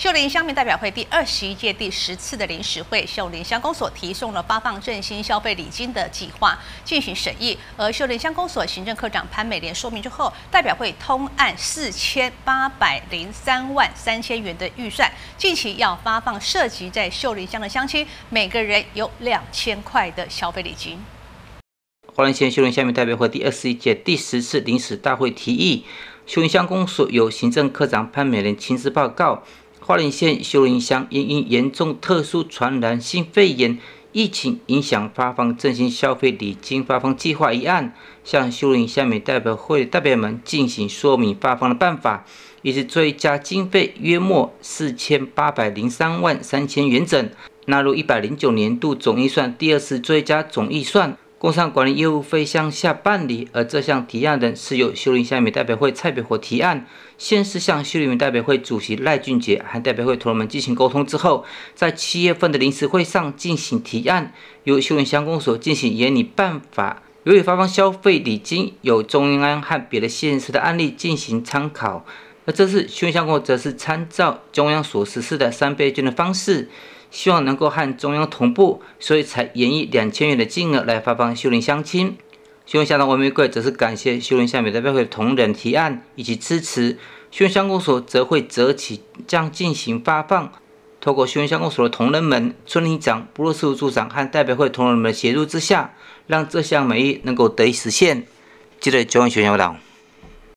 秀林乡民代表会第二十一届第十次的临时会，秀林乡公所提送了发放振兴消费礼金的计划进行审议，而秀林乡公所行政科长潘美莲说明之后，代表会通案四千八百零三万三千元的预算，近期要发放涉及在秀林乡的乡亲，每个人有两千块的消费礼金。花莲县秀林乡民代表会第二十一届第十次临时大会提议，秀林乡公所由行政科长潘美莲亲自报告。花莲县秀林乡因因严重特殊传染性肺炎疫情影响，发放振兴消费礼金发放计划一案，向秀林乡民代表会代表们进行说明发放的办法，以及追加经费约莫四千八百零三万三千元整，纳入一百零九年度总预算第二次追加总预算。工商管理业务费向下办理，而这项提案人是由修林乡民代表会蔡北火提案，先是向修林民代表会主席赖俊杰和代表会同仁们进行沟通之后，在七月份的临时会上进行提案，由修林乡公所进行研拟办法。由于发放消费礼金有中央和别的县市的案例进行参考，而这次修林乡公则是参照中央所实施的三倍券的方式。希望能够和中央同步，所以才演绎两千元的金额来发放修林乡亲。修林乡的王玫瑰则是感谢修林乡美代表会同仁提案以及支持，修林乡公所则会择期将进行发放。透过修林乡公所的同仁们、村里长、部落事务处长和代表会同仁们的协助之下，让这项美意能够得以实现。记得九万学校报道。